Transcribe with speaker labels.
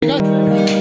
Speaker 1: got